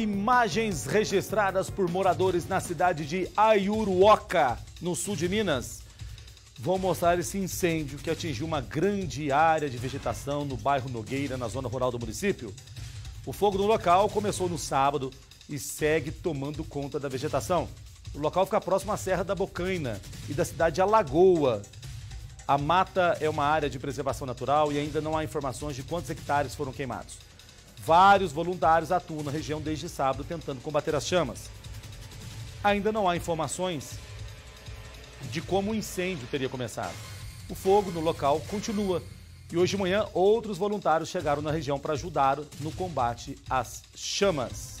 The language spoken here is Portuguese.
Imagens registradas por moradores na cidade de Ayuruoca, no sul de Minas, vão mostrar esse incêndio que atingiu uma grande área de vegetação no bairro Nogueira, na zona rural do município. O fogo no local começou no sábado e segue tomando conta da vegetação. O local fica próximo à Serra da Bocaina e da cidade de Alagoa. A mata é uma área de preservação natural e ainda não há informações de quantos hectares foram queimados. Vários voluntários atuam na região desde sábado tentando combater as chamas. Ainda não há informações de como o incêndio teria começado. O fogo no local continua e hoje de manhã outros voluntários chegaram na região para ajudar no combate às chamas.